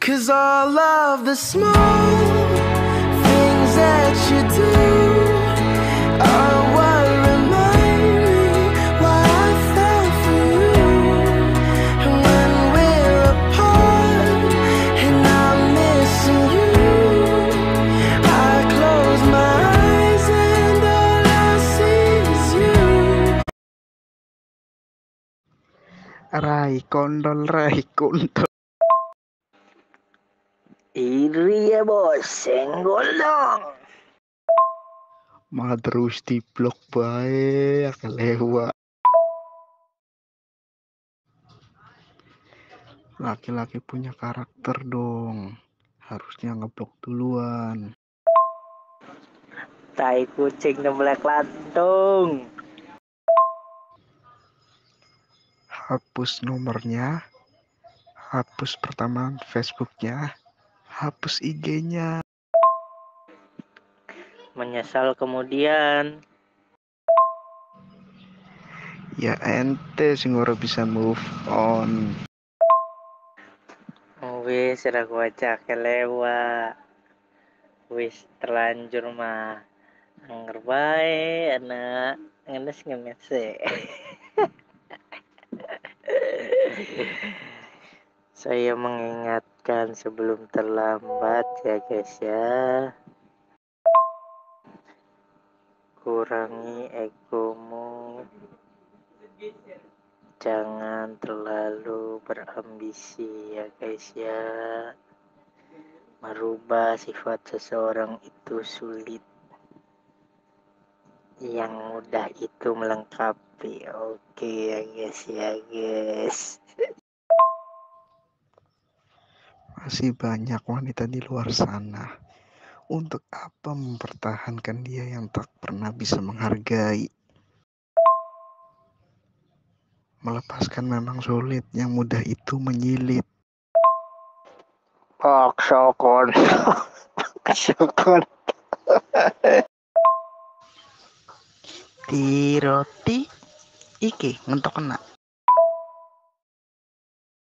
Cause all of the small things that you do are what remind me why I fell for you. And when we're apart and I'm missing you, I close my eyes and all I see is you. Rai kondol, rai kondol. Iri ya bos, senggol dong. Malah terus di blok bae, lewat. Laki-laki punya karakter dong. Harusnya ngeblok duluan. Tai kucing nemblek lantung. Hapus nomornya. Hapus pertemanan Facebooknya. Hapus IG-nya. Menyesal kemudian. Ya ente sing ora bisa move on. Wis ora kuaca kelewa. Wis terlanjur mah. Anger bae anak ngenes ngemese. Saya sebelum terlambat ya guys ya. Kurangi egomu. Jangan terlalu berambisi ya guys ya. Merubah sifat seseorang itu sulit. Yang mudah itu melengkapi. Oke ya guys ya guys. Masih banyak wanita di luar sana. Untuk apa mempertahankan dia yang tak pernah bisa menghargai? Melepaskan memang sulit, yang mudah itu menyilip. Paksokon. Paksokon. Ti roti iki ngentok kena.